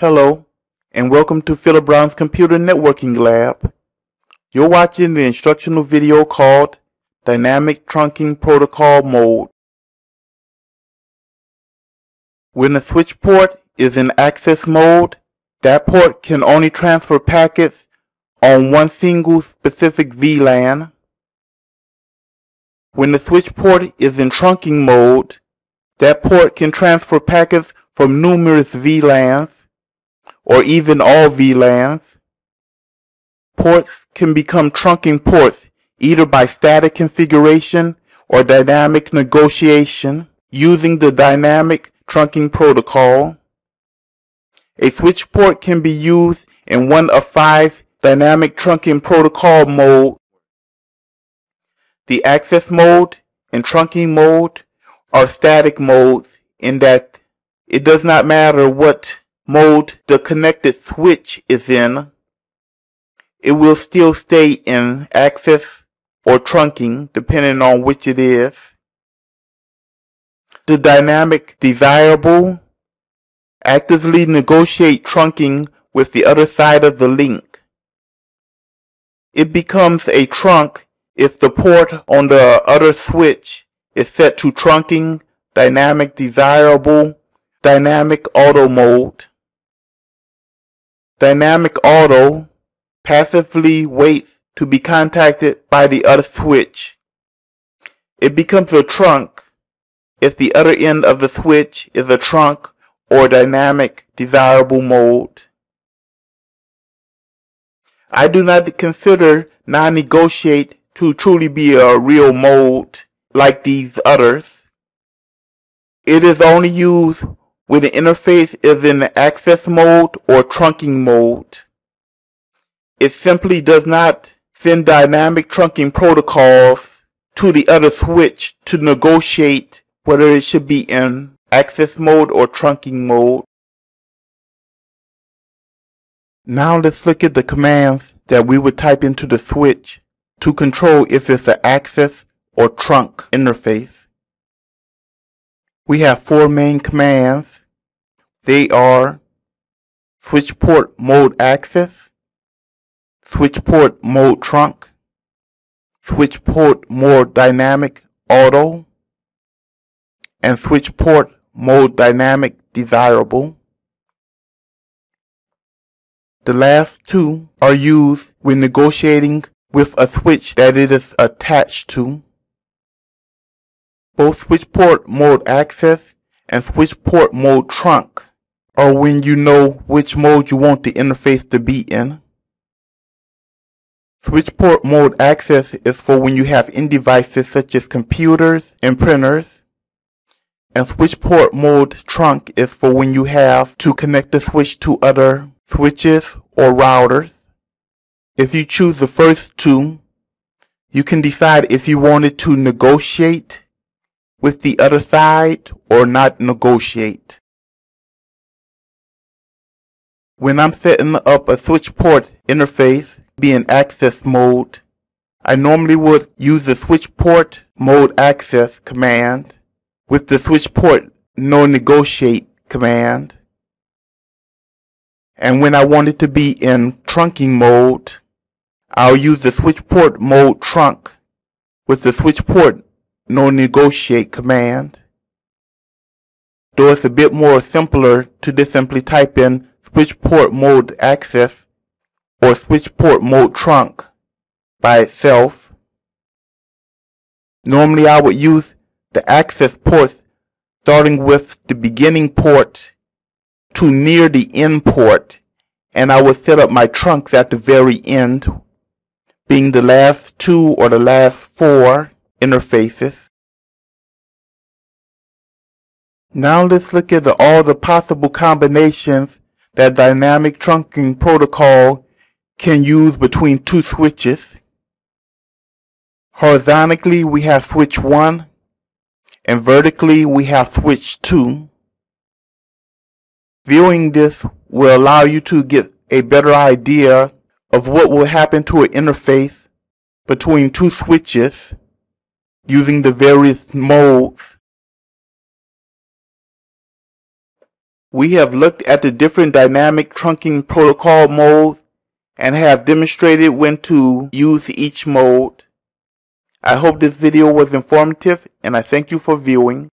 Hello, and welcome to Philip Brown's Computer Networking Lab. You're watching the instructional video called Dynamic Trunking Protocol Mode. When the switch port is in access mode, that port can only transfer packets on one single specific VLAN. When the switch port is in trunking mode, that port can transfer packets from numerous VLANs or even all VLANs. Ports can become trunking ports either by static configuration or dynamic negotiation using the dynamic trunking protocol. A switch port can be used in one of five dynamic trunking protocol modes. The access mode and trunking mode are static modes in that it does not matter what mode the connected switch is in, it will still stay in access or trunking depending on which it is. The dynamic desirable actively negotiate trunking with the other side of the link. It becomes a trunk if the port on the other switch is set to trunking dynamic desirable dynamic auto mode. Dynamic Auto passively waits to be contacted by the other switch. It becomes a trunk if the other end of the switch is a trunk or dynamic desirable mode. I do not consider non-negotiate to truly be a real mode like these others. It is only used when the interface is in the access mode or trunking mode. It simply does not send dynamic trunking protocols to the other switch to negotiate whether it should be in access mode or trunking mode. Now let's look at the commands that we would type into the switch to control if it's an access or trunk interface. We have four main commands. They are switch port mode access, switch port mode trunk, switch port mode dynamic auto, and switch port mode dynamic desirable. The last two are used when negotiating with a switch that it is attached to. Both switch port mode access and switch port mode trunk are when you know which mode you want the interface to be in. Switch port mode access is for when you have end devices such as computers and printers. And switch port mode trunk is for when you have to connect the switch to other switches or routers. If you choose the first two, you can decide if you wanted to negotiate with the other side or not negotiate. When I'm setting up a switch port interface, be in access mode, I normally would use the switch port mode access command with the switch port no negotiate command. And when I want it to be in trunking mode, I'll use the switch port mode trunk with the switch port no negotiate command. Though it's a bit more simpler to just simply type in switch port mode access or switch port mode trunk by itself. Normally I would use the access ports starting with the beginning port to near the end port and I would set up my trunks at the very end being the last two or the last four interfaces. Now let's look at the, all the possible combinations that dynamic trunking protocol can use between two switches. Horizontally, we have switch 1, and vertically, we have switch 2. Viewing this will allow you to get a better idea of what will happen to an interface between two switches using the various modes. We have looked at the different dynamic trunking protocol modes and have demonstrated when to use each mode. I hope this video was informative and I thank you for viewing.